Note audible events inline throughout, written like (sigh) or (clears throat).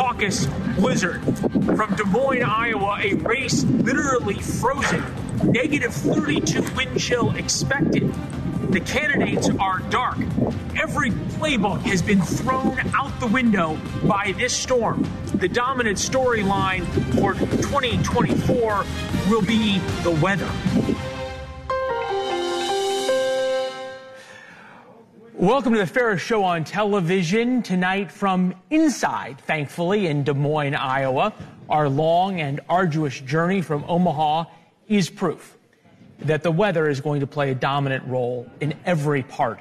caucus blizzard. From Des Moines, Iowa, a race literally frozen, negative 32 wind chill expected. The candidates are dark. Every playbook has been thrown out the window by this storm. The dominant storyline for 2024 will be the weather. Welcome to the Ferris Show on television tonight from inside, thankfully, in Des Moines, Iowa. Our long and arduous journey from Omaha is proof that the weather is going to play a dominant role in every part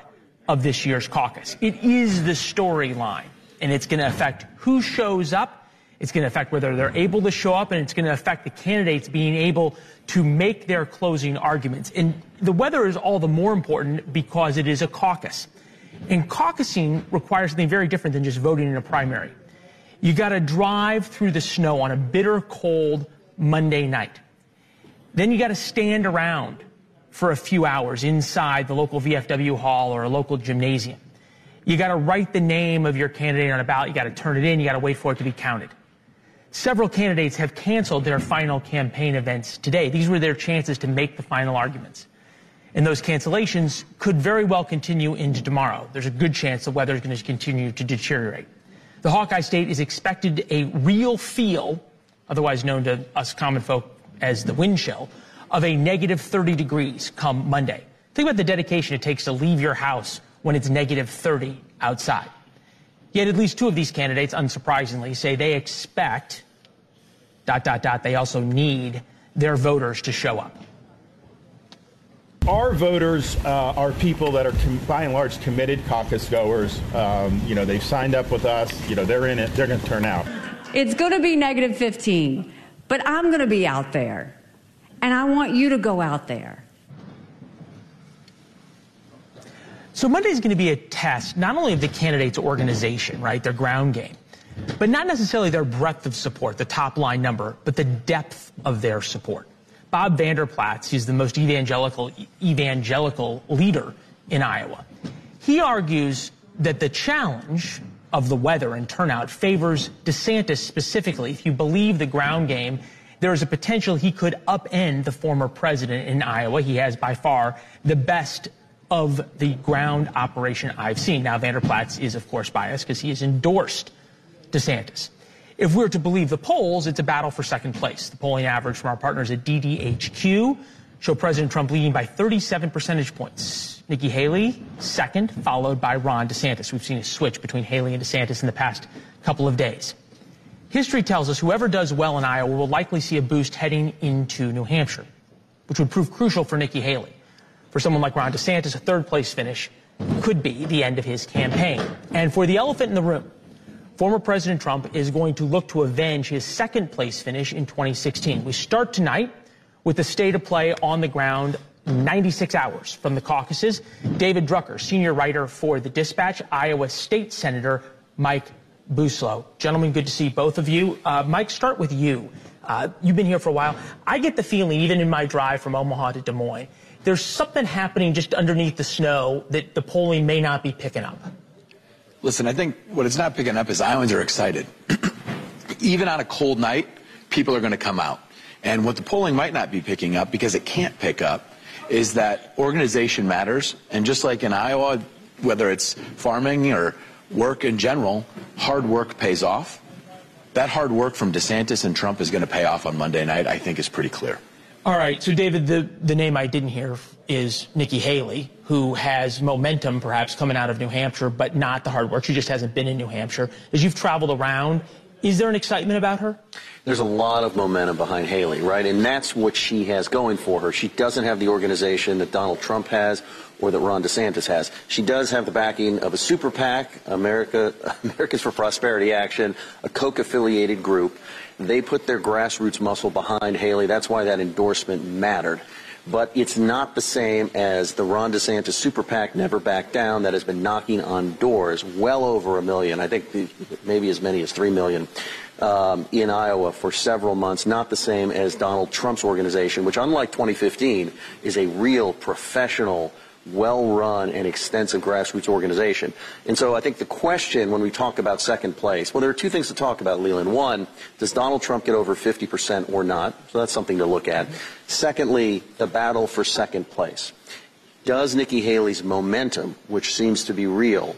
of this year's caucus. It is the storyline, and it's going to affect who shows up. It's going to affect whether they're able to show up, and it's going to affect the candidates being able to make their closing arguments. And the weather is all the more important because it is a caucus. And caucusing requires something very different than just voting in a primary. You got to drive through the snow on a bitter cold Monday night. Then you got to stand around for a few hours inside the local VFW hall or a local gymnasium. You got to write the name of your candidate on a ballot. You got to turn it in. You got to wait for it to be counted. Several candidates have canceled their final campaign events today. These were their chances to make the final arguments and those cancellations could very well continue into tomorrow. There's a good chance the weather is going to continue to deteriorate. The Hawkeye State is expected a real feel, otherwise known to us common folk as the wind chill, of a negative 30 degrees come Monday. Think about the dedication it takes to leave your house when it's negative 30 outside. Yet at least two of these candidates, unsurprisingly, say they expect, dot, dot, dot, they also need their voters to show up our voters uh, are people that are, com- by and large, committed caucus goers. Um, you know, they've signed up with us. You know, they're in it. They're going to turn out. It's going to be negative 15, but I'm going to be out there, and I want you to go out there. So Monday is going to be a test not only of the candidates' organization, right, their ground game, but not necessarily their breadth of support, the top line number, but the depth of their support. Bob Vander Plaats, he's the most evangelical evangelical leader in Iowa. He argues that the challenge of the weather and turnout favors DeSantis specifically. If you believe the ground game, there is a potential he could upend the former president in Iowa. He has by far the best of the ground operation I've seen. Now, Vander Plaats is, of course, biased because he has endorsed DeSantis. If we're to believe the polls, it's a battle for second place. The polling average from our partners at DDHQ show President Trump leading by 37 percentage points. Nikki Haley, second, followed by Ron DeSantis. We've seen a switch between Haley and DeSantis in the past couple of days. History tells us whoever does well in Iowa will likely see a boost heading into New Hampshire, which would prove crucial for Nikki Haley. For someone like Ron DeSantis, a third place finish could be the end of his campaign. And for the elephant in the room, former President Trump is going to look to avenge his second place finish in 2016. We start tonight with the state of play on the ground 96 hours from the caucuses. David Drucker, senior writer for The Dispatch, Iowa State Senator Mike Bousselot. Gentlemen, good to see both of you. Uh, Mike, start with you. Uh, you've been here for a while. I get the feeling, even in my drive from Omaha to Des Moines, there's something happening just underneath the snow that the polling may not be picking up. Listen, I think what it's not picking up is Iowans are excited. (clears throat) Even on a cold night, people are going to come out. And what the polling might not be picking up, because it can't pick up, is that organization matters. And just like in Iowa, whether it's farming or work in general, hard work pays off. That hard work from DeSantis and Trump is going to pay off on Monday night, I think is pretty clear. All right. So, David, the, the name I didn't hear is Nikki Haley, who has momentum perhaps coming out of New Hampshire, but not the hard work. She just hasn't been in New Hampshire. As you've traveled around, is there an excitement about her? There's a lot of momentum behind Haley, right? And that's what she has going for her. She doesn't have the organization that Donald Trump has or that Ron DeSantis has. She does have the backing of a super PAC, America, (laughs) Americans for Prosperity Action, a Koch affiliated group. They put their grassroots muscle behind Haley. That's why that endorsement mattered. But it's not the same as the Ron DeSantis super PAC Never Back Down that has been knocking on doors well over a million. I think maybe as many as three million. Um, in Iowa for several months, not the same as Donald Trump's organization, which, unlike 2015, is a real professional well-run and extensive grassroots organization. And so I think the question when we talk about second place, well, there are two things to talk about, Leland. One, does Donald Trump get over 50% or not? So that's something to look at. Secondly, the battle for second place. Does Nikki Haley's momentum, which seems to be real,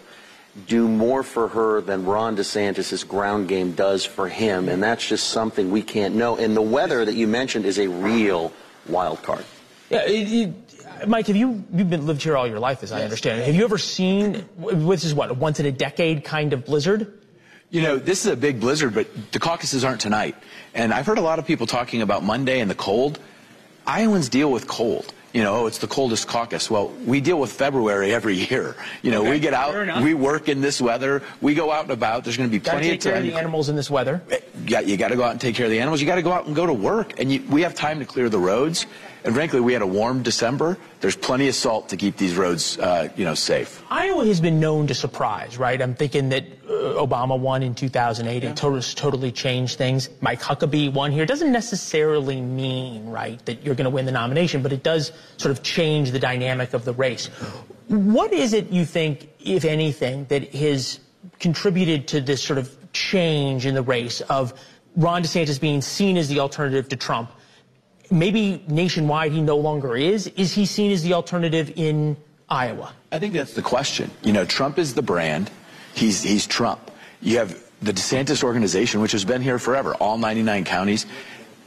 do more for her than Ron DeSantis' ground game does for him? And that's just something we can't know. And the weather that you mentioned is a real wild card. Yeah, it, it, Mike, have you you've been lived here all your life, as I understand it? Have you ever seen this is what a once in a decade kind of blizzard? You know, this is a big blizzard, but the caucuses aren't tonight. And I've heard a lot of people talking about Monday and the cold. Iowans deal with cold. You know, oh, it's the coldest caucus. Well, we deal with February every year. You know, Okay, we get out, we work in this weather, we go out and about. There's going to be Got to plenty take of care of the animals in this weather. Eh, yeah, you got to go out and take care of the animals. You got to go out and go to work, and you, we have time to clear the roads. And frankly, we had a warm December. There's plenty of salt to keep these roads, uh, you know, safe. Iowa has been known to surprise, right? I'm thinking that uh, Obama won in 2008. It totally, totally changed things. Mike Huckabee won here. It doesn't necessarily mean, right, that you're going to win the nomination, but it does sort of change the dynamic of the race. What is it you think, if anything, that has contributed to this sort of change in the race of Ron DeSantis being seen as the alternative to Trump? Maybe nationwide he no longer is. Is he seen as the alternative in Iowa? I think that's the question. You know, Trump is the brand. He's he's Trump. You have the DeSantis organization, which has been here forever, all 99 counties.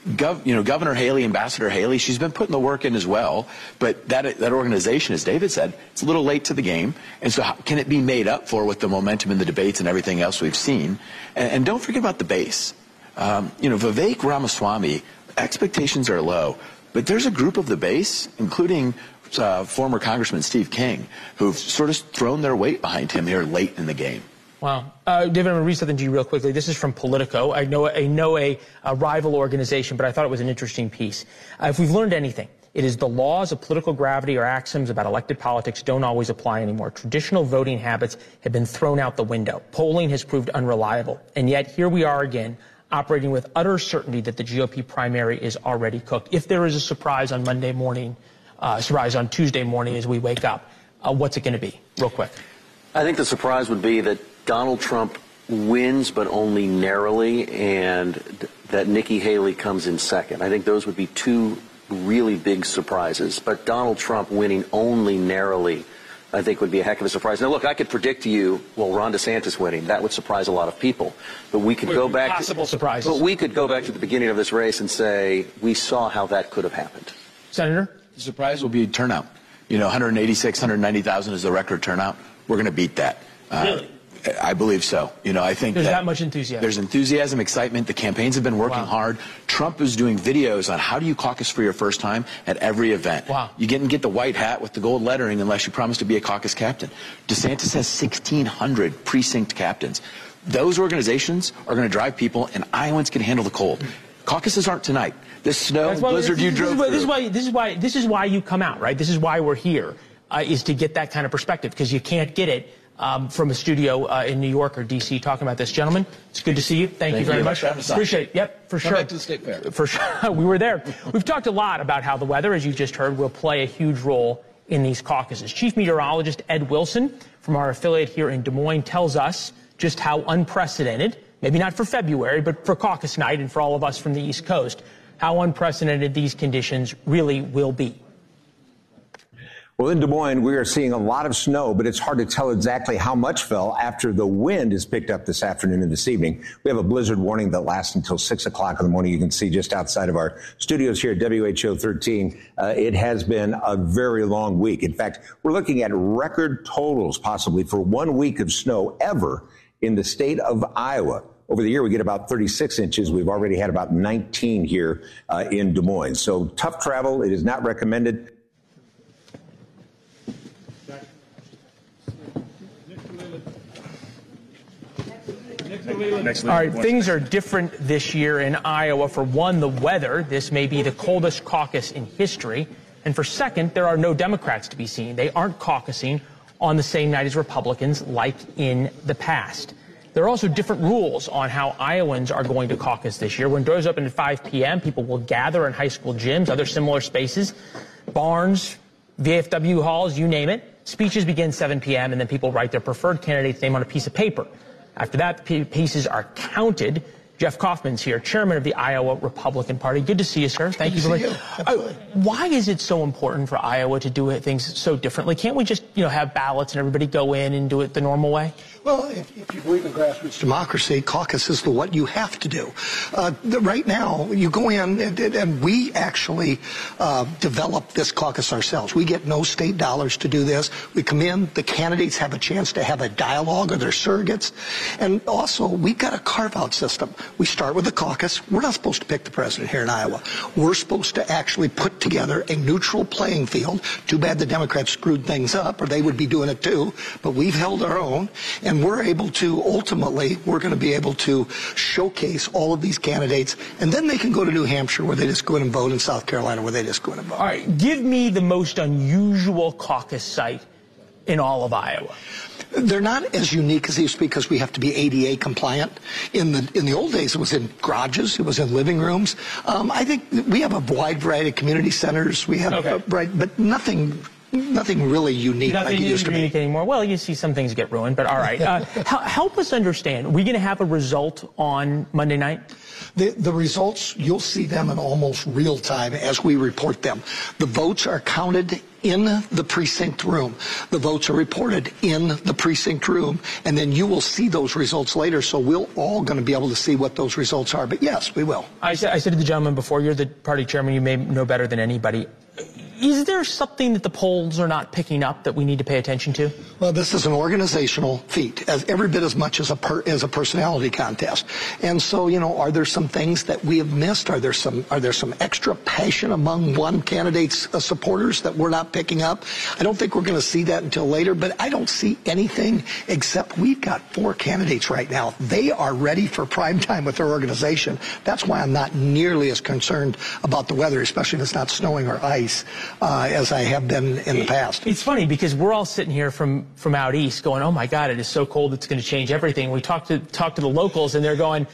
Gov, you know, Governor Haley, Ambassador Haley, she's been putting the work in as well. But that that organization, as David said, it's a little late to the game. And so, how, can it be made up for with the momentum in the debates and everything else we've seen? And, and don't forget about the base. Um, you know, Vivek Ramaswamy, expectations are low, but there's a group of the base, including uh, former Congressman Steve King, who've sort of thrown their weight behind him here late in the game. Wow. Uh, David, I'm going to read something to you real quickly. This is from Politico. I know, I know a, a rival organization, but I thought it was an interesting piece. Uh, if we've learned anything, it is the laws of political gravity or axioms about elected politics don't always apply anymore. Traditional voting habits have been thrown out the window. Polling has proved unreliable. And yet here we are again, operating with utter certainty that the GOP primary is already cooked. If there is a surprise on Monday morning, uh, surprise on Tuesday morning as we wake up, uh, what's it going to be? Real quick. I think the surprise would be that Donald Trump wins, but only narrowly, and that Nikki Haley comes in second. I think those would be two really big surprises. But Donald Trump winning only narrowly, I think, would be a heck of a surprise. Now, look, I could predict to you, well, Ron DeSantis winning. That would surprise a lot of people. But we could go back. Possible to, surprises. But we could go back to the beginning of this race and say we saw how that could have happened. Senator? The surprise will be turnout. You know, 186, 190,000 is the record turnout. We're going to beat that. Uh, Really? I believe so. You know, I think There's that much enthusiasm. There's enthusiasm, excitement. The campaigns have been working Wow. hard. Trump is doing videos on how do you caucus for your first time at every event. Wow. You didn't get the white hat with the gold lettering unless you promise to be a caucus captain. DeSantis has 1,600 precinct captains. Those organizations are going to drive people, and Iowans can handle the cold. Caucuses aren't tonight. This snow why- blizzard this, you this drove is why. This is why. This is why. This is why you come out, right? This is why we're here, uh, is to get that kind of perspective because you can't get it um, from a studio uh, in New York or D.C. talking about this, gentlemen. It's good to see you. Thank, you very you. much. Have us on. Appreciate it. Yep, for Come sure. back to the State Fair. For sure, (laughs) we were there. We've talked a lot about how the weather, as you just heard, will play a huge role in these caucuses. Chief Meteorologist Ed Wilson from our affiliate here in Des Moines tells us just how unprecedented, maybe not for February, but for caucus night and for all of us from the East Coast, how unprecedented these conditions really will be. Well, in Des Moines, we are seeing a lot of snow, but it's hard to tell exactly how much fell after the wind has picked up this afternoon and this evening. We have a blizzard warning that lasts until 6 o'clock in the morning. You can see just outside of our studios here at WHO 13. Uh, it has been a very long week. In fact, we're looking at record totals possibly for one week of snow ever in the state of Iowa. Over the year, we get about 36 inches. We've already had about 19 here uh, in Des Moines. So tough travel. It is not recommended. All right, things are different this year in Iowa. For one, the weather. This may be the coldest caucus in history. And for second, there are no Democrats to be seen. They aren't caucusing on the same night as Republicans like in the past. There are also different rules on how Iowans are going to caucus this year. When doors open at 5 p.m., people will gather in high school gyms, other similar spaces, barns, VFW halls, you name it. Speeches begin 7 p.m., and then people write their preferred candidate's name on a piece of paper. After that, the pieces are counted. Jeff Kaufman's here, chairman of the Iowa Republican Party. Good to see you, sir. Thank Good you for you. Uh, why is it so important for Iowa to do things so differently? Can't we just, you know, have ballots and everybody go in and do it the normal way? Well, if, if you believe in grassroots democracy, caucus is the what you have to do. Uh, the, right now, you go in, and, and we actually uh, develop this caucus ourselves. We get no state dollars to do this. We come in, the candidates have a chance to have a dialogue or their surrogates. And also, we've got a carve out system. We start with the caucus. We're not supposed to pick the president here in Iowa. We're supposed to actually put together a neutral playing field. Too bad the Democrats screwed things up, or they would be doing it too. But we've held our own, and we're able to ultimately, we're going to be able to showcase all of these candidates, and then they can go to New Hampshire where they just go in and vote, in South Carolina where they just go in and vote. All right, give me the most unusual caucus site in all of Iowa. They're not as unique as these because we have to be ADA compliant. In the in the old days, it was in garages, it was in living rooms. Um, I think we have a wide variety of community centers. We have, Okay. uh, right, but nothing, nothing really unique Nothing like it used to be. unique anymore. Well, you see some things get ruined, but all right. Uh, (laughs) help us understand. Are we going to have a result on Monday night? The, the results, you'll see them in almost real time as we report them. The votes are counted in the precinct room. The votes are reported in the precinct room, and then you will see those results later. So we're all going to be able to see what those results are. But yes, we will. I said, I said to the gentleman before, you're the party chairman, you may know better than anybody. Is there something that the polls are not picking up that we need to pay attention to? Well, this is an organizational feat, as every bit as much as a per, as a personality contest. And so, you know, are there some things that we have missed? Are there some are there some extra passion among one candidate's uh, supporters that we're not picking up? I don't think we're going to see that until later. But I don't see anything except we've got four candidates right now. They are ready for prime time with their organization. That's why I'm not nearly as concerned about the weather, especially if it's not snowing or ice, uh, as I have been in the past. It's funny because we're all sitting here from, from out east going, oh my God, it is so cold, it's going to change everything. We talk to, talk to the locals and they're going,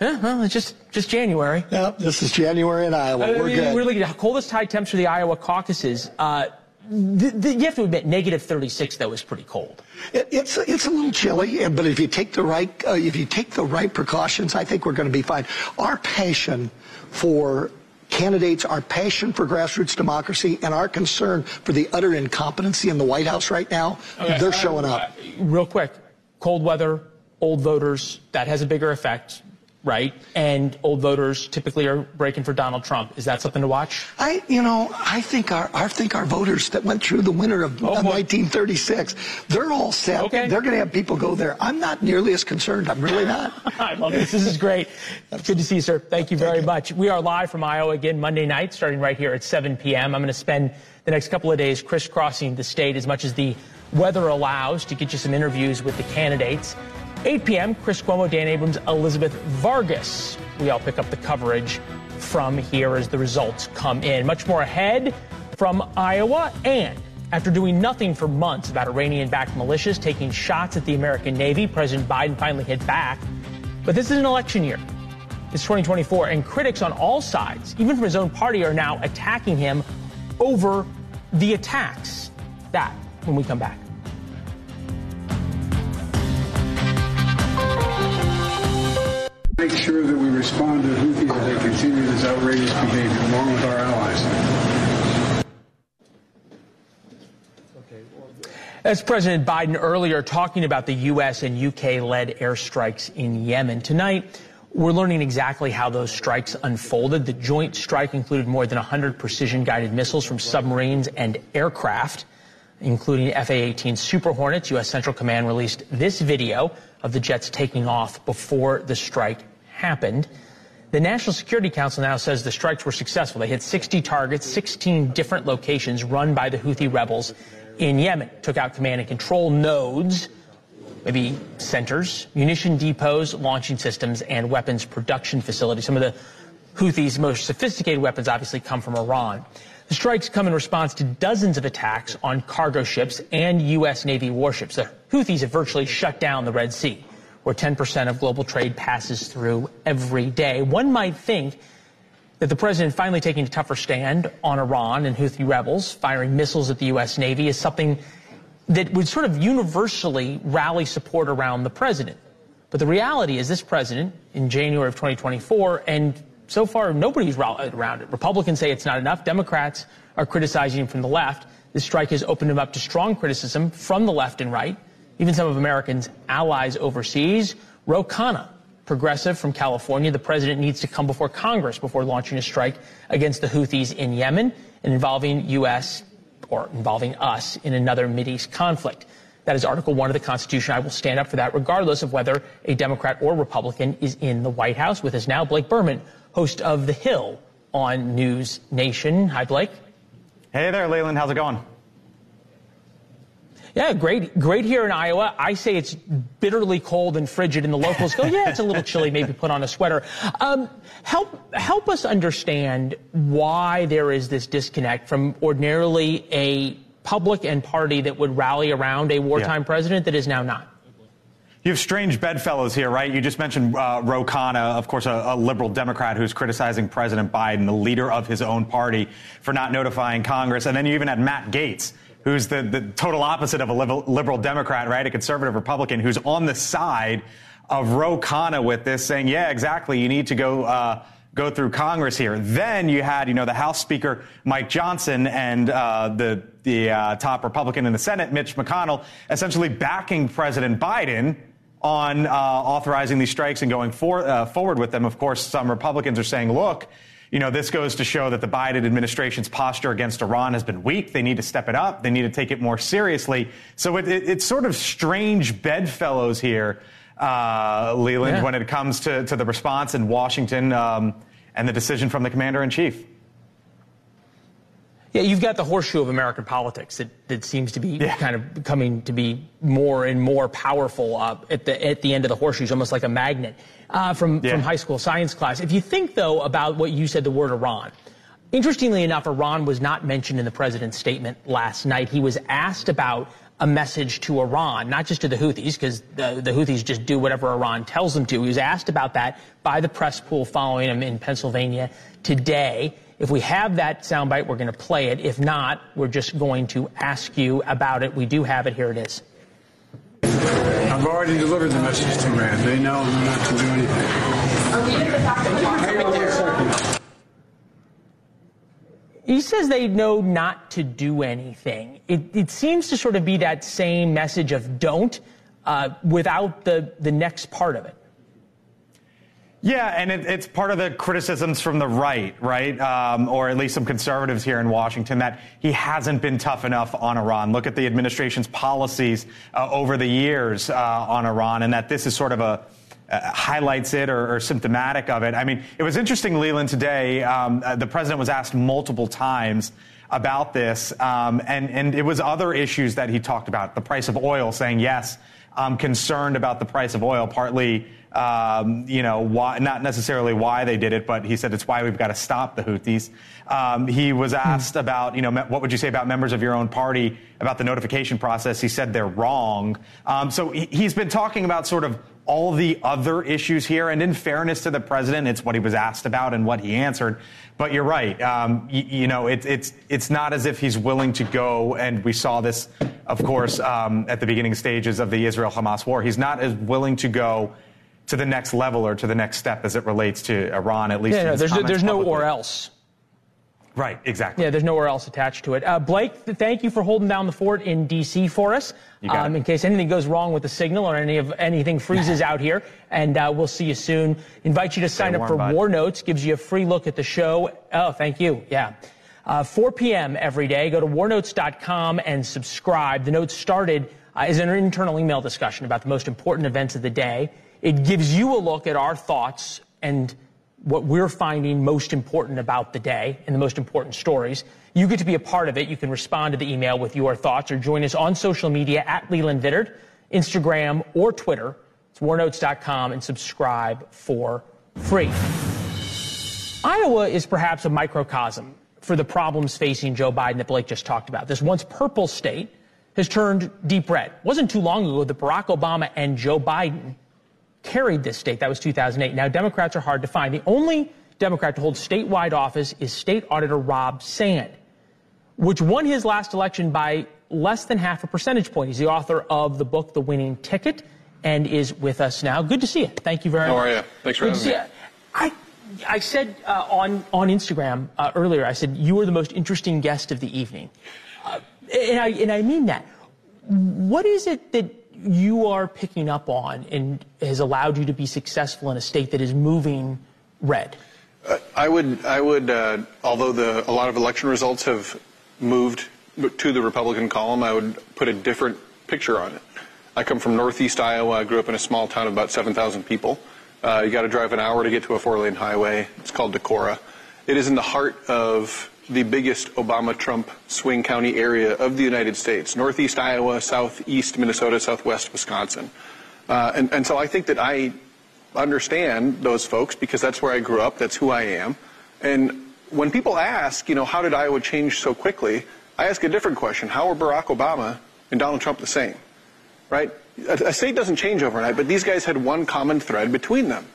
eh, well, it's just, just January. Yep, this is January in Iowa. I We're good. We're looking at coldest high temps for the Iowa caucuses. Uh, th- th- you have to admit, negative 36 though is pretty cold. It, it's it's a little chilly, but if you take the right uh, if you take the right precautions, I think we're going to be fine. Our passion for candidates, our passion for grassroots democracy, and our concern for the utter incompetency in the White House right now, they're showing up. Real quick, cold weather, old voters, that has a bigger effect, right? And old voters typically are breaking for Donald Trump. Is that something to watch? I, you know, I think our, I think our voters that went through the winter of, Oh, of 1936, they're all set. Okay. They're going to have people go there. I'm not nearly as concerned. I'm really not. (laughs) I love this. This is great. Good to see you, sir. Thank you very much. We are live from Iowa again Monday night, starting right here at 7 p.m. I'm going to spend the next couple of days crisscrossing the state as much as the weather allows to get you some interviews with the candidates. 8 p.m., Chris Cuomo, Dan Abrams, Elizabeth Vargas. We all pick up the coverage from here as the results come in. Much more ahead from Iowa. And after doing nothing for months about Iranian backed militias taking shots at the American Navy, President Biden finally hit back. But this is an election year. It's 2024, and critics on all sides, even from his own party, are now attacking him over the attacks. That when we come back. Make sure that we respond to Houthi as they continue this outrageous behavior, along with our allies. As President Biden earlier talking about the U.S. and UK led airstrikes in Yemen. Tonight, we're learning exactly how those strikes unfolded. The joint strike included more than 100 precision guided missiles from submarines and aircraft, including FA 18 Super Hornets. U.S. Central Command released this video of the jets taking off before the strike happened. The National Security Council now says the strikes were successful. They hit 60 targets, 16 different locations run by the Houthi rebels in Yemen, took out command and control nodes, maybe centers, munition depots, launching systems, and weapons production facilities. Some of the Houthis' most sophisticated weapons obviously come from Iran. The strikes come in response to dozens of attacks on cargo ships and U.S. Navy warships. The Houthis have virtually shut down the Red Sea, where 10% of global trade passes through every day. One might think that the president finally taking a tougher stand on Iran and Houthi rebels firing missiles at the U.S. Navy is something that would sort of universally rally support around the president. But the reality is this president in January of 2024, and so far nobody's rallied around it. Republicans say it's not enough. Democrats are criticizing him from the left. This strike has opened him up to strong criticism from the left and right, even some of Americans' allies overseas. Ro Khanna, progressive from California, the president needs to come before Congress before launching a strike against the Houthis in Yemen and involving U.S. or involving us in another Mideast conflict. That is Article 1 of the Constitution. I will stand up for that regardless of whether a Democrat or Republican is in the White House. With us now, Blake Burman, host of The Hill on News Nation. Hi, Blake. Hey there, Leland. How's it going? Yeah, great, great here in Iowa. I say it's bitterly cold and frigid, and the locals go, "Yeah, it's a little chilly. Maybe put on a sweater." Um, help help us understand why there is this disconnect from ordinarily a public and party that would rally around a wartime yeah. president that is now not. You have strange bedfellows here, right? You just mentioned uh, Ro Khanna, of course, a, a, liberal Democrat who's criticizing President Biden, the leader of his own party, for not notifying Congress. And then you even had Matt Gaetz, who's the, the total opposite of a liberal, Democrat, right? A conservative Republican who's on the side of Ro Khanna with this, saying, yeah, exactly, you need to go. Uh, go through Congress here. Then you had, you know, the House Speaker Mike Johnson and uh, the the uh, top Republican in the Senate, Mitch McConnell, essentially backing President Biden on uh, authorizing these strikes and going for, uh, forward with them. Of course, some Republicans are saying, look. You know, this goes to show that the Biden administration's posture against Iran has been weak. They need to step it up. They need to take it more seriously. So it, it, it's sort of strange bedfellows here, uh, Leland, yeah. when it comes to, to the response in Washington. Um, and the decision from the commander in chief. Yeah, you've got the horseshoe of American politics that, that seems to be yeah. kind of coming to be more and more powerful uh, at the at the end of the horseshoes, almost like a magnet uh, from yeah. from high school science class. If you think though about what you said, the word Iran. Interestingly enough, Iran was not mentioned in the president's statement last night. He was asked about a message to Iran, not just to the Houthis, because the, the, Houthis just do whatever Iran tells them to. He was asked about that by the press pool following him in Pennsylvania today. If we have that soundbite, we're going to play it. If not, we're just going to ask you about it. We do have it. Here it is. I've already delivered the message to Iran. They know not to do anything. Hang on one second. He says they know not to do anything. It, it seems to sort of be that same message of don't uh, without the, the next part of it. Yeah, and it, it's part of the criticisms from the right, right? Um, or at least some conservatives here in Washington that he hasn't been tough enough on Iran. Look at the administration's policies uh, over the years uh, on Iran, and that this is sort of a uh, highlights it or, or, symptomatic of it. I mean, it was interesting, Leland, today. Um, uh, the president was asked multiple times about this, um, and, and it was other issues that he talked about. The price of oil, saying, yes, I'm concerned about the price of oil, partly. Um, you know, why, not necessarily why they did it, but he said it's why we've got to stop the Houthis. Um, he was hmm. asked hmm. about, you know, what would you say about members of your own party about the notification process? He said they're wrong. Um, so he, he's been talking about sort of all the other issues here. And in fairness to the president, it's what he was asked about and what he answered. But you're right. Um, you, you, know, it, it's it's not as if he's willing to go. And we saw this, of course, um, at the beginning stages of the Israel-Hamas war. He's not as willing to go to the next level or to the next step as it relates to Iran. At least, yeah, no, there's there's no or else. Right, exactly. Yeah, there's nowhere else attached to it. Uh, Blake, thank you for holding down the fort in D.C. for us. Um, in case anything goes wrong with the signal or any of anything freezes (laughs) out here, and uh, we'll see you soon. Invite you to sign up for bud. War Notes. Gives you a free look at the show. Oh, thank you. Yeah. Uh, 4 p.m. every day. Go to warnotes.com and subscribe. The notes started uh, as an internal email discussion about the most important events of the day. It gives you a look at our thoughts and what we're finding most important about the day and the most important stories. You get to be a part of it. You can respond to the email with your thoughts or join us on social media at Leland Vittert, Instagram or Twitter. It's warnotes.com and subscribe for free. Iowa is perhaps a microcosm for the problems facing Joe Biden that Blake just talked about. This once purple state has turned deep red. It wasn't too long ago that Barack Obama and Joe Biden carried this state. That was 2008. Now, Democrats are hard to find. The only Democrat to hold statewide office is State Auditor Rob Sand, which won his last election by less than half a percentage point. He's the author of the book, The Winning Ticket, and is with us now. Good to see you. Thank you very How much. are you? Thanks for Good having me. I, I said uh, on, on Instagram uh, earlier, I said, you were the most interesting guest of the evening. Uh, and, I, and I mean that. What is it that you are picking up on and has allowed you to be successful in a state that is moving red? Uh, I would, I would, uh, although the, a lot of election results have moved to the Republican column, I would put a different picture on it. I come from Northeast Iowa. I grew up in a small town of about 7,000 people. Uh, you got to drive an hour to get to a four-lane highway. It's called Decorah. It is in the heart of the biggest Obama-Trump swing county area of the United States: Northeast Iowa, Southeast Minnesota, Southwest Wisconsin. Uh, and, and so I think that I understand those folks because that's where I grew up. That's who I am. And when people ask, you know, how did Iowa change so quickly? I ask a different question. How are Barack Obama and Donald Trump the same? Right? A, a state doesn't change overnight, but these guys had one common thread between them.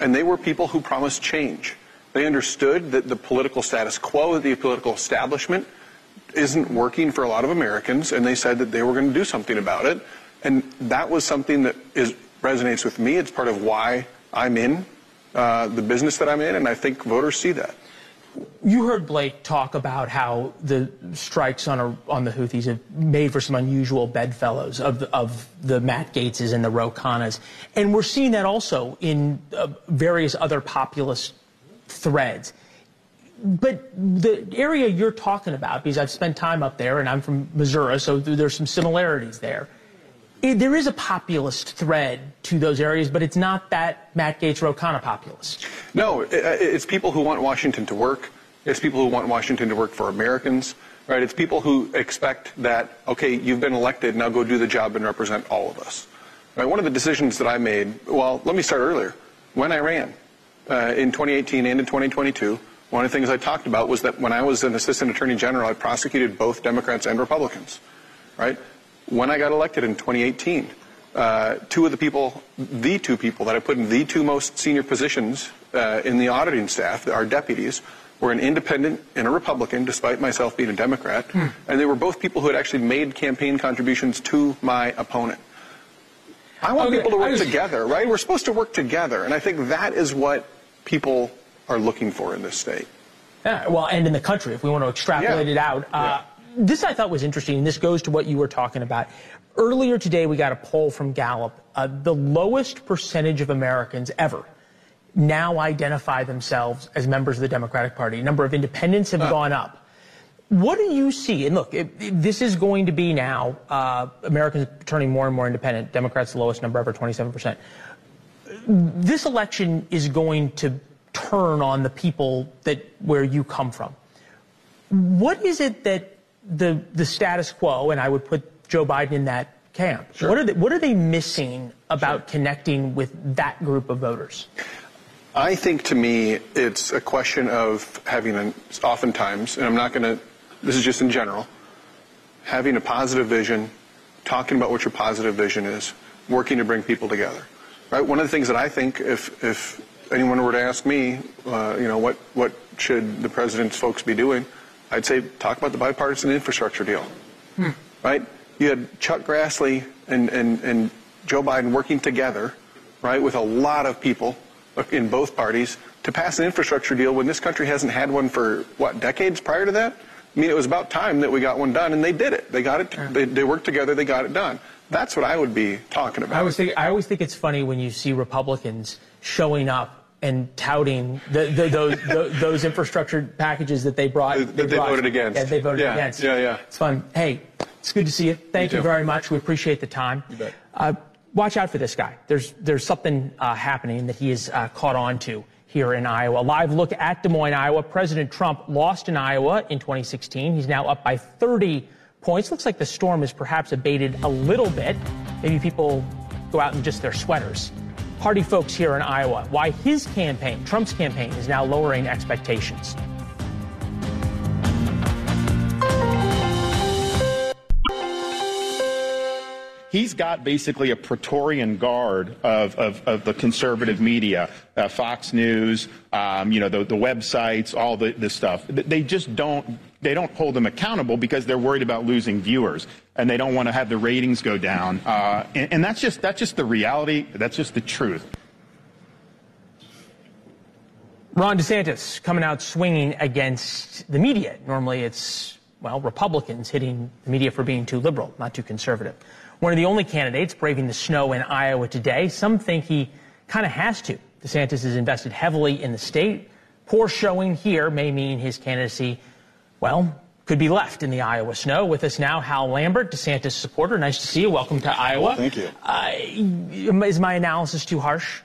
And they were people who promised change. They understood that the political status quo, of the political establishment, isn't working for a lot of Americans, and they said that they were going to do something about it. And that was something that is, resonates with me. It's part of why I'm in uh, the business that I'm in, and I think voters see that. You heard Blake talk about how the strikes on a, on the Houthis have made for some unusual bedfellows of the, of the Matt Gaetzes and the Ro Khannas, and we're seeing that also in uh, various other populist threads. But the area you're talking about, because I've spent time up there and I'm from Missouri, so there's some similarities there. I- there is a populist thread to those areas, but it's not that Matt Gaetz Rokana populist. No, i- i- it's people who want Washington to work. It's people who want Washington to work for Americans, right? It's people who expect that, okay, you've been elected, now go do the job and represent all of us. Right? One of the decisions that I made, well, let me start earlier. When I ran uh, in 2018 and in 2022, one of the things I talked about was that when I was an assistant attorney general, I prosecuted both Democrats and Republicans, right? When I got elected in 2018, uh, two of the people, the two people that I put in the two most senior positions uh, in the auditing staff, our deputies, were an independent and a Republican, despite myself being a Democrat. And they were both people who had actually made campaign contributions to my opponent. I want Okay, people to work was- together, right? We're supposed to work together. And I think that is what people are looking for in this state. Yeah, well, and in the country, if we want to extrapolate Yeah. it out. Uh, This I thought was interesting, and this goes to what you were talking about. Earlier today, we got a poll from Gallup. Uh, the lowest percentage of Americans ever now identify themselves as members of the Democratic Party. A Number of independents have gone up. What do you see? And look, it, it- this is going to be now uh, Americans turning more and more independent. Democrats the lowest number ever, 27 percent. This election is going to turn on the people that where you come from. What is it that the the status quo, and I would put Joe Biden in that camp. Sure. What are they, what are they missing about connecting with that group of voters? I think to me, it's a question of having an, oftentimes, and I'm not going to, this is just in general, having a positive vision, talking about what your positive vision is, working to bring people together. Right? One of the things that I think, if, if anyone were to ask me, uh, you know, what, what should the president's folks be doing, I'd say talk about the bipartisan infrastructure deal. Right? You had Chuck Grassley and, and, and Joe Biden working together, right, with a lot of people in both parties to pass an infrastructure deal when this country hasn't had one for, what, decades prior to that? I mean, it was about time that we got one done, and they did it. They got it. They, they worked together. They got it done. That's what I would be talking about. I always think I always think it's funny when you see Republicans showing up and touting the, the, those the, those infrastructure packages that they brought. That they brought- voted against. Yeah, they voted Yeah, against. yeah, yeah. It's fun. Hey, it's good to see you. Thank you, too. very much. We appreciate the time. You bet. Uh, watch out for this guy. There's there's something uh, happening that he is uh, caught on to here in Iowa. Live look at Des Moines, Iowa. President Trump lost in Iowa in 2016. He's now up by 30 points. Looks like the storm has perhaps abated a little bit. Maybe people go out in just their sweaters. Party folks here in Iowa. Why his campaign, Trump's campaign, is now lowering expectations. he's got basically a Praetorian guard of, of, of the conservative media, uh, Fox News, um, you know, the, the websites, all the, this stuff. They just don't, they don't hold them accountable because they're worried about losing viewers and they don't want to have the ratings go down. Uh, and, and that's just, that's just the reality. That's just the truth. Ron DeSantis coming out swinging against the media. Normally it's, well, Republicans hitting the media for being too liberal, not too conservative. One of the only candidates braving the snow in Iowa today. Some think he kind of has to. DeSantis has invested heavily in the state. Poor showing here may mean his candidacy, well, could be left in the Iowa snow. With us now, Hal Lambert, DeSantis supporter. Nice to see you. Welcome to Iowa. Thank you. Uh, is my analysis too harsh?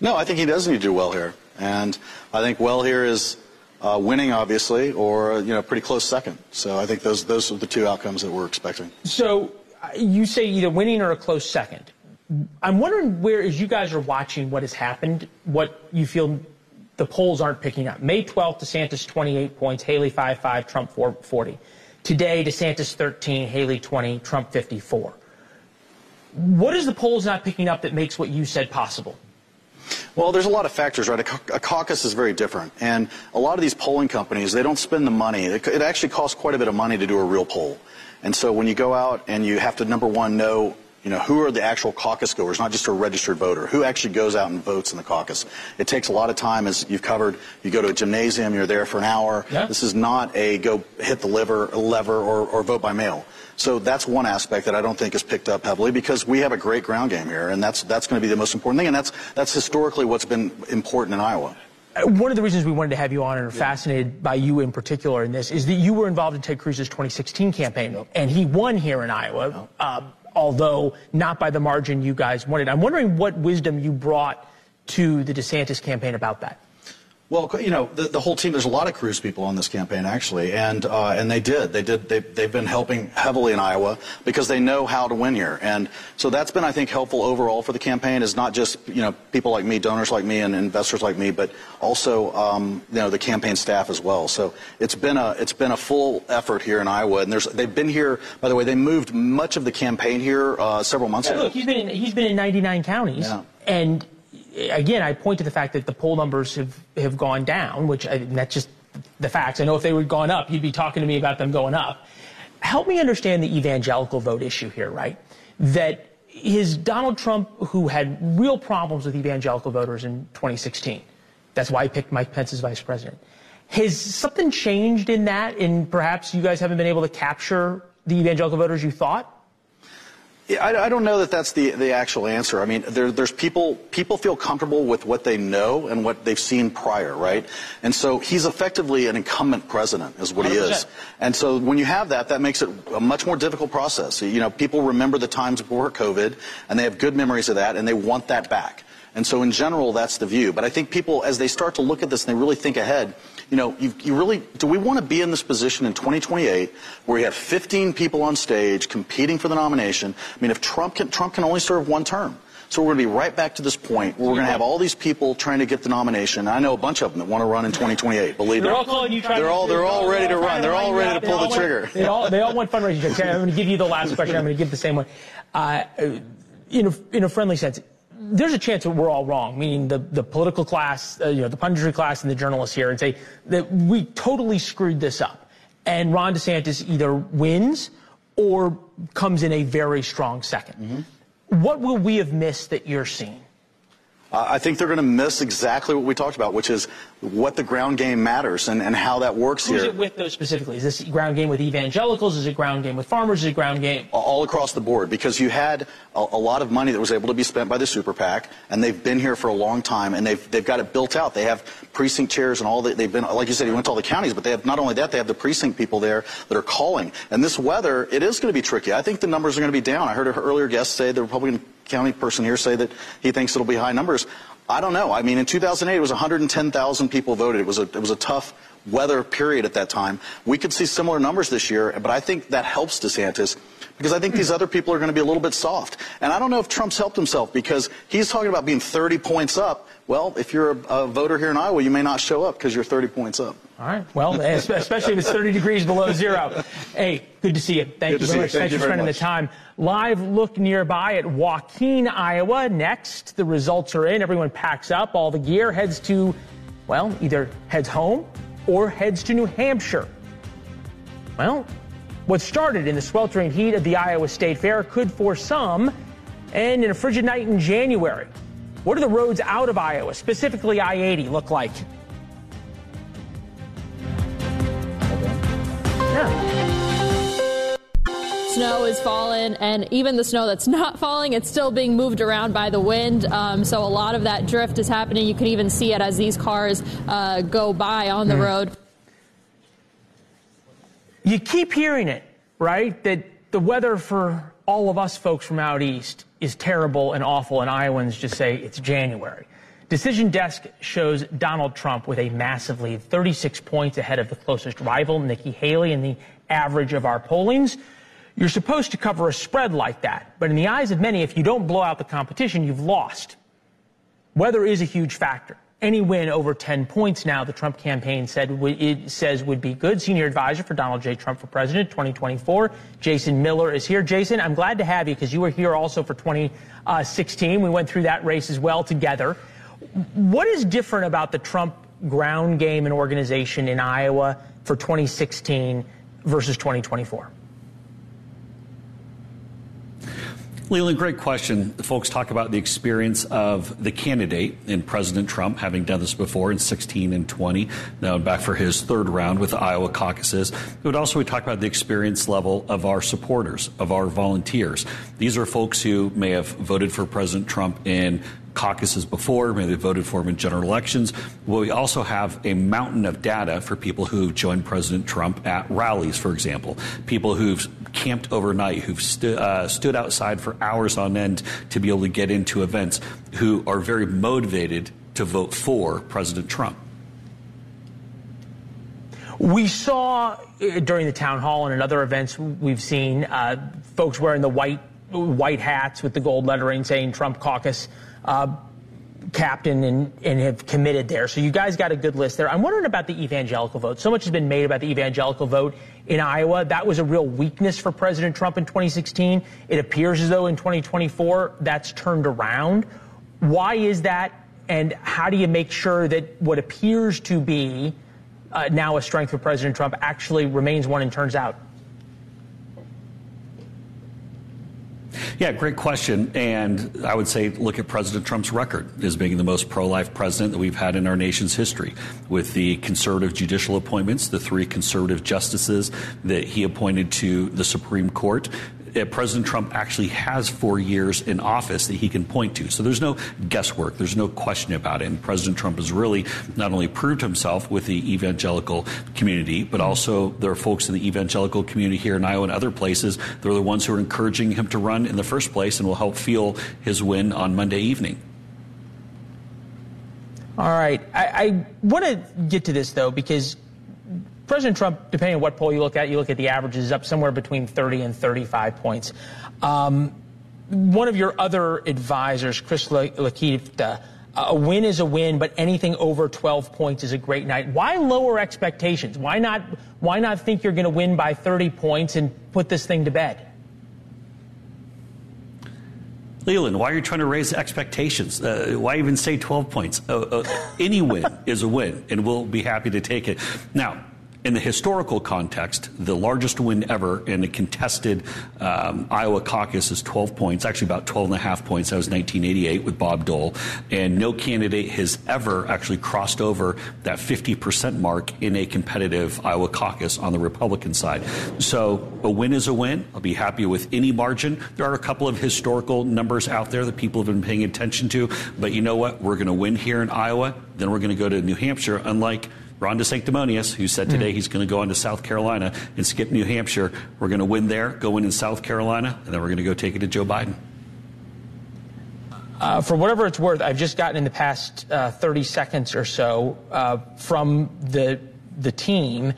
No, I think he does need to do well here. And I think well here is uh, winning, obviously, or you know, pretty close second. So I think those those are the two outcomes that we're expecting. So uh, you say either winning or a close second. I'm wondering where, as you guys are watching what has happened, what you feel the polls aren't picking up. May 12th, DeSantis 28 points, Haley 5-5, Trump 40. Today, DeSantis 13, Haley 20, Trump 54. What is the polls not picking up that makes what you said possible? Well, there's a lot of factors, right? A, caucus is very different. And a lot of these polling companies, they don't spend the money. It, actually costs quite a bit of money to do a real poll. And so when you go out and you have to, number one, know, you know, who are the actual caucus goers, not just a registered voter, who actually goes out and votes in the caucus. It takes a lot of time, as you've covered. You go to a gymnasium, you're there for an hour. Yeah. This is not a go hit the liver, lever or, or vote by mail. So that's one aspect that I don't think is picked up heavily because we have a great ground game here, and that's that's going to be the most important thing, and that's that's historically what's been important in Iowa. Uh, one of the reasons we wanted to have you on and are yeah. fascinated by you in particular in this is that you were involved in Ted Cruz's 2016 campaign, and he won here in Iowa, uh, although not by the margin you guys wanted. I'm wondering what wisdom you brought to the DeSantis campaign about that. Well, you know, the, the, whole team. There's a lot of Cruz people on this campaign, actually, and uh, and they did. They did. They, they've been helping heavily in Iowa because they know how to win here, and so that's been, I think, helpful overall for the campaign. Is not just you know people like me, donors like me, and investors like me, but also um, you know the campaign staff as well. So it's been a it's been a full effort here in Iowa, and there's they've been here. By the way, they moved much of the campaign here uh, several months yeah, ago. Look, he's been in, he's been in 99 counties, yeah. and again, I point to the fact that the poll numbers have, have gone down, which I, that's just the facts. I know if they had gone up, you'd be talking to me about them going up. Help me understand the evangelical vote issue here, right? That is Donald Trump, who had real problems with evangelical voters in 2016. That's why he picked Mike Pence as vice president. Has something changed in that, and perhaps you guys haven't been able to capture the evangelical voters you thought? I, I, don't know that that's the, the actual answer. I mean, there, there's people, people feel comfortable with what they know and what they've seen prior, right? And so he's effectively an incumbent president is what 100%. he is. And so when you have that, that makes it a much more difficult process. You know, people remember the times before COVID and they have good memories of that and they want that back. And so in general, that's the view. But I think people, as they start to look at this and they really think ahead, you know, you, you really, do we want to be in this position in 2028 where we have 15 people on stage competing for the nomination? I mean, if Trump can, Trump can only serve one term. So we're going to be right back to this point where we're going to have all these people trying to get the nomination. I know a bunch of them that want to run in 2028. Believe they're me. All calling you they're all they're all ready to run. They're all ready to pull the trigger. They all they all want fundraising checks. I'm going to give you the last question. I'm going to give the same one. Uh, in a in a friendly sense, there's a chance that we're all wrong, meaning the, the political class, uh, you know, the punditry class and the journalists here, and say that we totally screwed this up. And Ron DeSantis either wins or comes in a very strong 2nd mm-hmm. What will we have missed that you're seeing? Uh, I think they're going to miss exactly what we talked about, which is what the ground game matters and, and how that works Who's here. it with those specifically? Is this ground game with evangelicals? Is it ground game with farmers? Is it ground game? All across the board, because you had a, a, lot of money that was able to be spent by the super PAC, and they've been here for a long time, and they've, they've got it built out. They have precinct chairs and all that. They've been, like you said, you went to all the counties, but they have not only that, they have the precinct people there that are calling. And this weather, it is going to be tricky. I think the numbers are going to be down. I heard an earlier guest say, the Republican county person here say that he thinks it'll be high numbers. I don't know. I mean, in 2008, it was 110,000 people voted. It was a it was a tough weather period at that time. We could see similar numbers this year, but I think that helps DeSantis because I think these other people are going to be a little bit soft. And I don't know if Trump's helped himself because he's talking about being 30 points up. Well, if you're a, a voter here in Iowa, you may not show up because you're 30 points up. All right. Well, (laughs) especially if it's 30 degrees below zero. Hey, good to see you. Thank Good you very much. Thank Thanks you for very spending the time. Live look nearby at Waukee, Iowa. Next, the results are in. Everyone packs up. All the gear heads to, well, either heads home or heads to New Hampshire. Well, what started in the sweltering heat of the Iowa State Fair could, for some, end in a frigid night in January. What do the roads out of Iowa, specifically I 80, look like? Snow is falling, and even the snow that's (laughs) not falling, it's still being moved around by the wind. Um, so a lot of that drift is happening. You can even see it as these cars uh, go by on the Hmm. road. You keep hearing it, right? That the weather for all of us folks from out east is terrible and awful, and Iowans just say it's January. Decision Desk shows Donald Trump with a massive lead, 36 points ahead of the closest rival, Nikki Haley, in the average of our pollings. You're supposed to cover a spread like that, but in the eyes of many, if you don't blow out the competition, you've lost. Weather is a huge factor. Any win over 10 points now, the Trump campaign said it says would be good. Senior advisor for Donald J. Trump for president 2024, Jason Miller is here. Jason, I'm glad to have you because you were here also for 2016. We went through that race as well together. What is different about the Trump ground game and organization in Iowa for 2016 versus 2024? Leland, great question. Folks talk about the experience of the candidate in President Trump, having done this before in 16 and 20, now back for his third round with the Iowa caucuses. But also, we talk about the experience level of our supporters, of our volunteers. These are folks who may have voted for President Trump in caucuses before, maybe they voted for him in general elections. Well, we also have a mountain of data for people who've joined President Trump at rallies, for example, people who've camped overnight, who've stu- uh, stood outside for hours on end to be able to get into events, who are very motivated to vote for President Trump. We saw uh, during the town hall and at other events we've seen uh, folks wearing the white white hats with the gold lettering saying Trump caucus uh, captain and, and have committed there. So you guys got a good list there. I'm wondering about the evangelical vote. So much has been made about the evangelical vote in Iowa. That was a real weakness for President Trump in 2016. It appears as though in 2024 that's turned around. Why is that? And how do you make sure that what appears to be uh, now a strength for President Trump actually remains one and turns out? Yeah, great question. And I would say look at President Trump's record as being the most pro life president that we've had in our nation's history. With the conservative judicial appointments, the three conservative justices that he appointed to the Supreme Court, uh, President Trump actually has four years in office that he can point to. So there's no guesswork. There's no question about it. And President Trump has really not only proved himself with the evangelical community, but also there are folks in the evangelical community here in Iowa and other places. They're the ones who are encouraging him to run in the first place and will help fuel his win on Monday evening. All right. I, I want to get to this, though, because President Trump, depending on what poll you look at, you look at the averages, is up somewhere between 30 and 35 points. Um, one of your other advisors, Chris La- Lakita, a win is a win, but anything over 12 points is a great night. Why lower expectations? Why not? Why not think you're going to win by 30 points and put this thing to bed? Leland, why are you trying to raise expectations? Uh, why even say 12 points? Uh, uh, any win (laughs) is a win, and we'll be happy to take it. Now, in the historical context, the largest win ever in a contested um, Iowa caucus is 12 points, actually about 12 and a half points. That was 1988 with Bob Dole. And no candidate has ever actually crossed over that 50% mark in a competitive Iowa caucus on the Republican side. So a win is a win. I'll be happy with any margin. There are a couple of historical numbers out there that people have been paying attention to. But you know what? We're going to win here in Iowa. Then we're going to go to New Hampshire, unlike Ron DeSanctimonious, who said today he's going to go on to South Carolina and skip New Hampshire. We're going to win there, go win in South Carolina, and then we're going to go take it to Joe Biden. Uh, for whatever it's worth, I've just gotten in the past uh, 30 seconds or so uh, from the the team,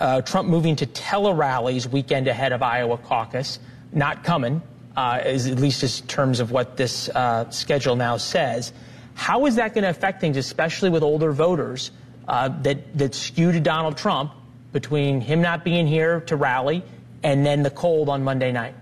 uh, Trump moving to tele rallies weekend ahead of Iowa caucus. not coming, uh, as, at least in terms of what this uh, schedule now says. How is that going to affect things, especially with older voters uh, that, that skewed to Donald Trump between him not being here to rally and then the cold on Monday night?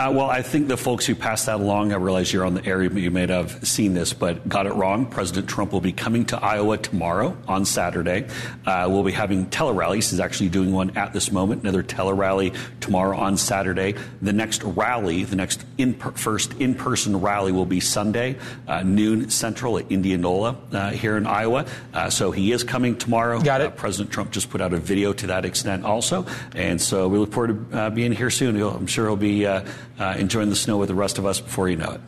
Uh, well, I think the folks who passed that along, I realize you're on the air, you may have seen this, but got it wrong. President Trump will be coming to Iowa tomorrow on Saturday. Uh, we'll be having tele-rallies. He's actually doing one at this moment, another tele-rally tomorrow on Saturday. The next rally, the next in first in-person rally will be Sunday, uh, noon Central at Indianola uh, here in Iowa. Uh, so he is coming tomorrow. Got it. Uh, President Trump just put out a video to that extent also. And so we look forward to being here soon. He'll, I'm sure he'll be uh, enjoying the snow with the rest of us before you know it.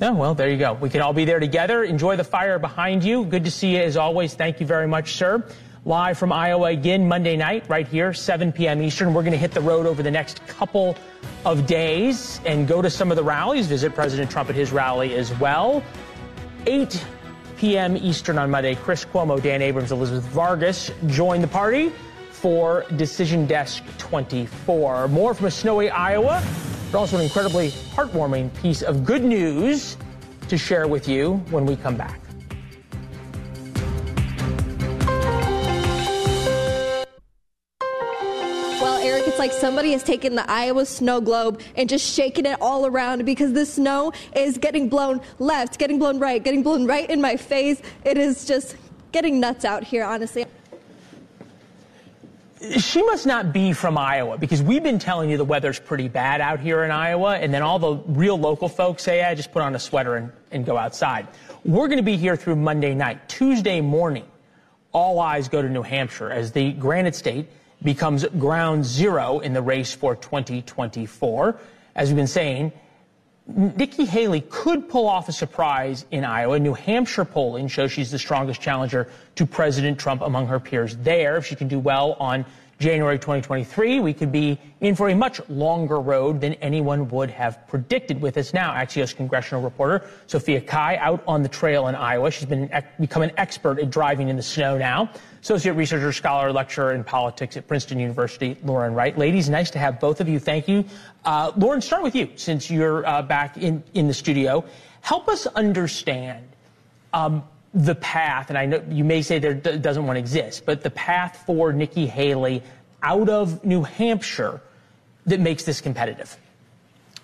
Oh, well, there you go. We can all be there together. Enjoy the fire behind you. Good to see you as always. Thank you very much, sir. Live from Iowa again Monday night, right here, 7 p.m. Eastern. We're going to hit the road over the next couple of days and go to some of the rallies, visit President Trump at his rally as well. 8 p.m. Eastern on Monday. Chris Cuomo, Dan Abrams, Elizabeth Vargas join the party for Decision Desk 24. More from a snowy Iowa, but also an incredibly heartwarming piece of good news to share with you when we come back. Well, Eric, it's like somebody has taken the Iowa snow globe and just shaken it all around because the snow is getting blown left, getting blown right, getting blown right in my face. It is just getting nuts out here, honestly she must not be from Iowa because we've been telling you the weather's pretty bad out here in Iowa, and then all the real local folks say, "I just put on a sweater and, and go outside." We're going to be here through Monday night. Tuesday morning, all eyes go to New Hampshire as the Granite State becomes ground zero in the race for 2024. As we've been saying, Nikki Haley could pull off a surprise in Iowa. New Hampshire polling shows she's the strongest challenger to President Trump among her peers there. If she can do well on January 2023, we could be in for a much longer road than anyone would have predicted. With us now, Axios congressional reporter Sophia Cai out on the trail in Iowa. She's been become an expert at driving in the snow now. Associate researcher, scholar, lecturer in politics at Princeton University, Lauren Wright. Ladies, nice to have both of you. Thank you. Uh, Lauren, start with you since you're uh, back in, in the studio. Help us understand um, the path, and I know you may say there doesn't one exist, but the path for Nikki Haley out of New Hampshire that makes this competitive?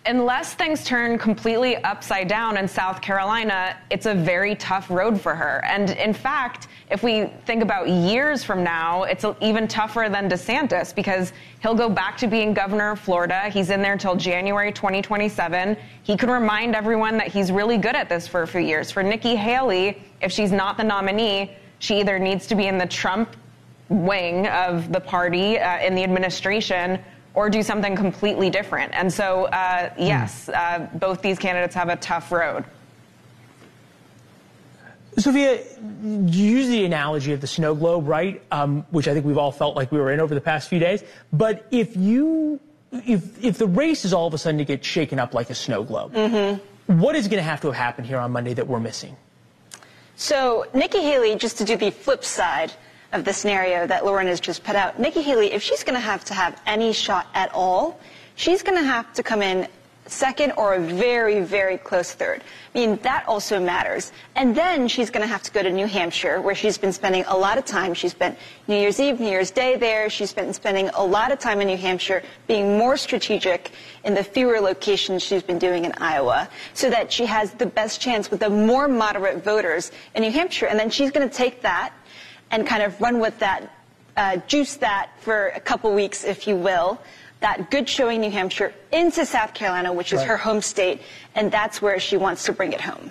Unless things turn completely upside down in South Carolina, it's a very tough road for her. And in fact, if we think about years from now, it's even tougher than DeSantis because he'll go back to being governor of Florida. He's in there until January 2027. He can remind everyone that he's really good at this for a few years. For Nikki Haley, if she's not the nominee, she either needs to be in the Trump wing of the party uh, in the administration or do something completely different. And so, uh, yes, uh, both these candidates have a tough road. Sophia, you use the analogy of the snow globe, right? Um, which I think we've all felt like we were in over the past few days. But if you, if if the race is all of a sudden to get shaken up like a snow globe, mm-hmm. what is going to have to have happened here on Monday that we're missing? So Nikki Haley, just to do the flip side of the scenario that Lauren has just put out, Nikki Haley, if she's going to have to have any shot at all, she's going to have to come in second or a very, very close third. I mean, that also matters. And then she's going to have to go to New Hampshire, where she's been spending a lot of time. She spent New Year's Eve, New Year's Day there. She's been spending a lot of time in New Hampshire, being more strategic in the fewer locations she's been doing in Iowa, so that she has the best chance with the more moderate voters in New Hampshire. And then she's going to take that and kind of run with that, uh, juice that for a couple weeks, if you will. That good showing New Hampshire into South Carolina, which is right. her home state, and that's where she wants to bring it home.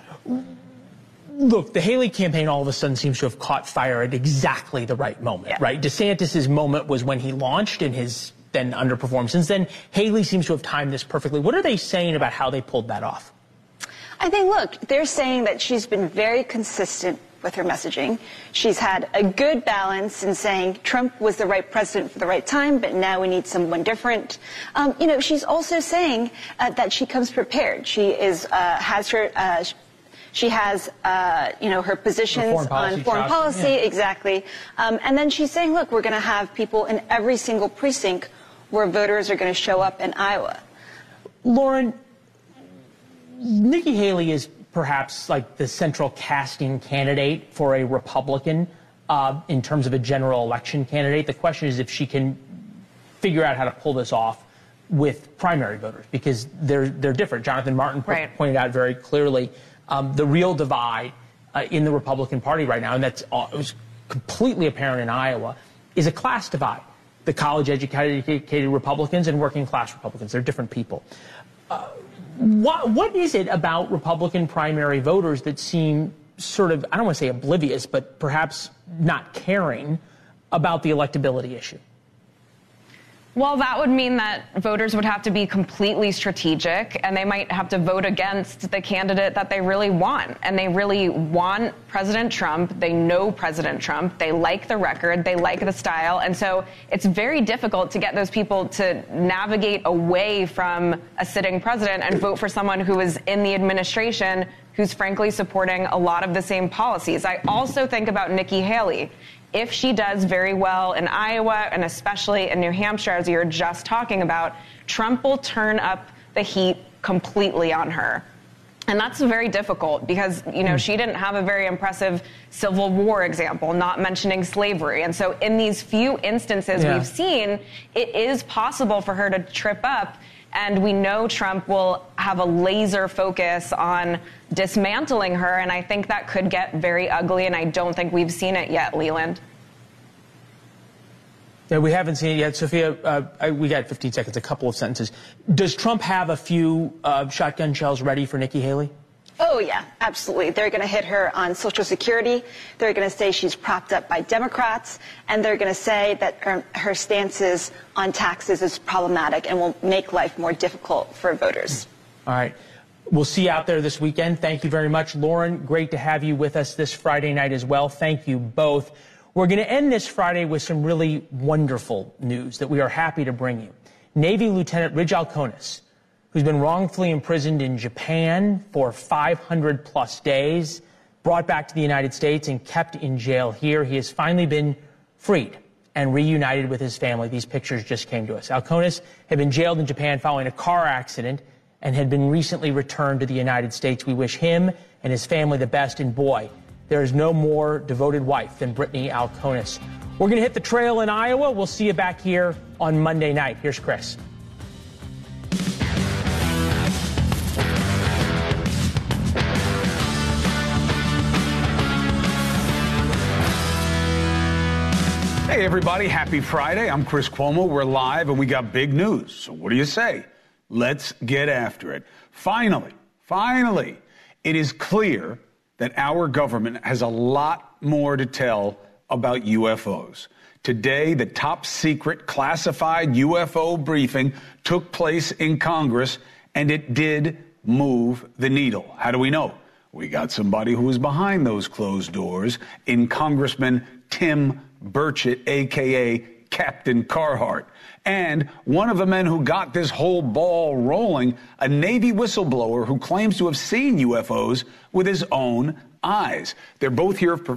Look, the Haley campaign all of a sudden seems to have caught fire at exactly the right moment, yeah. right? DeSantis's moment was when he launched and his then underperformed. Since then, Haley seems to have timed this perfectly. What are they saying about how they pulled that off? I think, look, they're saying that she's been very consistent with her messaging. She's had a good balance in saying Trump was the right president for the right time, but now we need someone different. Um, you know, she's also saying uh, that she comes prepared. She is uh, has her. Uh, She has, uh, you know, her positions foreign policy on foreign policy, yeah. exactly. Um, and then she's saying, look, we're going to have people in every single precinct where voters are going to show up in Iowa. Lauren, Nikki Haley is perhaps like the central casting candidate for a Republican uh, in terms of a general election candidate. The question is if she can figure out how to pull this off with primary voters because they're they're different. Jonathan Martin po- Right. pointed out very clearly um, the real divide uh, in the Republican Party right now, and that's it was completely apparent in Iowa, is a class divide. The college-educated Republicans and working-class Republicans. They're different people. Uh, what, what is it about Republican primary voters that seem sort of, I don't want to say oblivious, but perhaps not caring about the electability issue? Well, that would mean that voters would have to be completely strategic and they might have to vote against the candidate that they really want. And they really want President Trump. They know President Trump. They like the record. They like the style. And so it's very difficult to get those people to navigate away from a sitting president and vote for someone who is in the administration who's frankly supporting a lot of the same policies. I also think about Nikki Haley if she does very well in Iowa and especially in New Hampshire, as you were just talking about, Trump will turn up the heat completely on her. And that's very difficult because, you know, hmm. she didn't have a very impressive Civil War example, not mentioning slavery. And so in these few instances Yeah. we've seen, it is possible for her to trip up. And we know Trump will have a laser focus on dismantling her. And I think that could get very ugly. And I don't think we've seen it yet, Leland. Yeah, we haven't seen it yet. Sophia, uh, we got 15 seconds, a couple of sentences. Does Trump have a few uh, shotgun shells ready for Nikki Haley? Oh, yeah, absolutely. They're going to hit her on Social Security. They're going to say she's propped up by Democrats. And they're going to say that her, her stances on taxes is problematic and will make life more difficult for voters. All right. We'll see you out there this weekend. Thank you very much. Lauren, great to have you with us this Friday night as well. Thank you both. We're going to end this Friday with some really wonderful news that we are happy to bring you. Navy Lieutenant Ridge Alkonis, who's been wrongfully imprisoned in Japan for 500 plus days, brought back to the United States and kept in jail here. He has finally been freed and reunited with his family. These pictures just came to us. Alkonis had been jailed in Japan following a car accident and had been recently returned to the United States. We wish him and his family the best. And boy, there is no more devoted wife than Brittany Alkonis. We're going to hit the trail in Iowa. We'll see you back here on Monday night. Here's Chris. Hey, everybody, happy Friday. I'm Chris Cuomo. We're live and we got big news. So, what do you say? Let's get after it. Finally, finally, it is clear that our government has a lot more to tell about UFOs. Today, the top secret classified UFO briefing took place in Congress and it did move the needle. How do we know? We got somebody who was behind those closed doors in Congressman Tim Burchett, aka Captain Carhart. And one of the men who got this whole ball rolling, a Navy whistleblower who claims to have seen UFOs with his own eyes. They're both here for